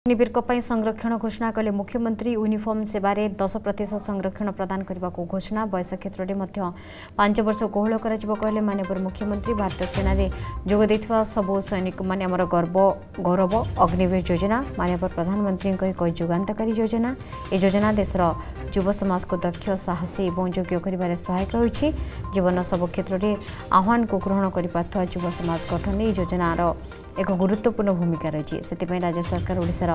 ଅଗ୍ନିବୀରଙ୍କ ପାଇଁ ସଂରକ୍ଷଣ ଘୋଷଣା କଲେ ମୁଖ୍ୟମନ୍ତ୍ରୀ। ୟୁନିଫର୍ମ ସେବାରେ ଦଶ ପ୍ରତିଶତ ସଂରକ୍ଷଣ ପ୍ରଦାନ କରିବାକୁ ଘୋଷଣା। ବୟସ କ୍ଷେତ୍ରରେ ମଧ୍ୟ ପାଞ୍ଚ ବର୍ଷ କୋହଳ କରାଯିବ କହିଲେ ମାନ୍ୟବର ମୁଖ୍ୟମନ୍ତ୍ରୀ। ଭାରତୀୟ ସେନାରେ ଯୋଗ ଦେଇଥିବା ସବୁ ସୈନିକମାନେ ଆମର ଗର୍ବ ଗୌରବ ଅଗ୍ନିବୀର ଯୋଜନା ମାନ୍ୟବର ପ୍ରଧାନମନ୍ତ୍ରୀଙ୍କ ଏକ ଯୁଗାନ୍ତକାରୀ ଯୋଜନା। ଏହି ଯୋଜନା ଦେଶର ଯୁବ ସମାଜକୁ ଦକ୍ଷ ସାହସୀ ଏବଂ ଯୋଗ୍ୟ କରିବାରେ ସହାୟକ ହେଉଛି ଜୀବନ ସବୁ କ୍ଷେତ୍ରରେ ଆହ୍ୱାନକୁ ଗ୍ରହଣ କରିପାରୁଥିବା ଯୁବ ସମାଜ ଗଠନରେ ଏହି ଯୋଜନାର ଏକ ଗୁରୁତ୍ୱପୂର୍ଣ୍ଣ ଭୂମିକା ରହିଛି। ସେଥିପାଇଁ ରାଜ୍ୟ ସରକାର ଓଡ଼ିଶାର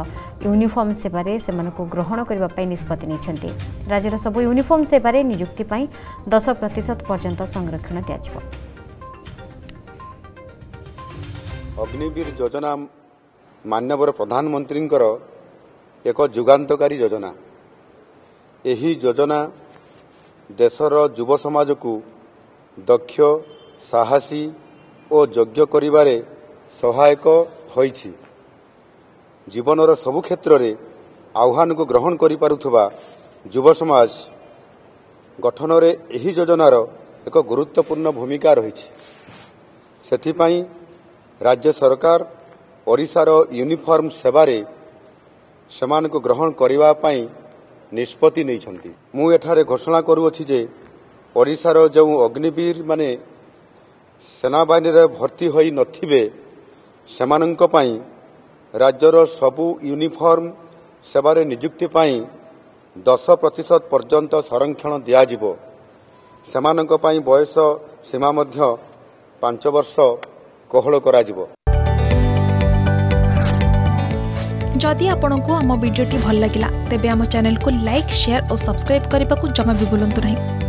ୟୁନିଫର୍ମ ସେବାରେ ସେମାନଙ୍କୁ ଗ୍ରହଣ କରିବା ପାଇଁ ନିଷ୍ପତ୍ତି ନେଇଛନ୍ତି। ରାଜ୍ୟର ସବୁ ୟୁନିଫର୍ମ ସେବାରେ ନିଯୁକ୍ତି ପାଇଁ ଦଶ ପ୍ରତିଶତ ପର୍ଯ୍ୟନ୍ତ ସଂରକ୍ଷଣ ଦିଆଯିବ। ଅଗ୍ନିବୀର ଯୋଜନା ମାନ୍ୟବର ପ୍ରଧାନମନ୍ତ୍ରୀଙ୍କର ଏକ ଯୁଗାନ୍ତକାରୀ ଯୋଜନା। ଏହି ଯୋଜନା ଦେଶର ଯୁବ ସମାଜକୁ ଦକ୍ଷ ସାହସୀ ଓ ଯୋଗ୍ୟ କରିବାରେ ସହାୟକ ହୋଇଛି। ଜୀବନର ସବୁ କ୍ଷେତ୍ରରେ ଆହ୍ୱାନକୁ ଗ୍ରହଣ କରିପାରୁଥିବା ଯୁବ ସମାଜ ଗଠନରେ ଏହି ଯୋଜନାର ଏକ ଗୁରୁତ୍ୱପୂର୍ଣ୍ଣ ଭୂମିକା ରହିଛି। ସେଥିପାଇଁ ରାଜ୍ୟ ସରକାର ଓଡ଼ିଶାର ୟୁନିଫର୍ମ ସେବାରେ ସେମାନଙ୍କୁ ଗ୍ରହଣ କରିବା ପାଇଁ ନିଷ୍ପତ୍ତି ନେଇଛନ୍ତି। ମୁଁ ଏଠାରେ ଘୋଷଣା କରୁଅଛି ଯେ ଓଡ଼ିଶାର ଯେଉଁ ଅଗ୍ନିବୀର ମାନେ ସେନାବାହିନୀରେ ଭର୍ତ୍ତି ହୋଇ ନଥିବେ ସେମାନଙ୍କ ପାଇଁ ରାଜ୍ୟର ସବୁ ୟୁନିଫର୍ମ ସେବାରେ ନିଯୁକ୍ତି ପାଇଁ ଦଶ ପ୍ରତିଶତ ପର୍ଯ୍ୟନ୍ତ ସଂରକ୍ଷଣ ଦିଆଯିବ। ସେମାନଙ୍କ ପାଇଁ ବୟସ ସୀମା ମଧ୍ୟ ପାଞ୍ଚ ବର୍ଷ କୋହଳ କରାଯିବ। ଯଦି ଆପଣଙ୍କୁ ଆମ ଭିଡ଼ିଓଟି ଭଲ ଲାଗିଲା ତେବେ ଆମ ଚ୍ୟାନେଲକୁ ଲାଇକ୍ ସେୟାର ଓ ସବସ୍କ୍ରାଇବ୍ କରିବାକୁ ଜମା ବି ଭୁଲନ୍ତୁ ନାହିଁ।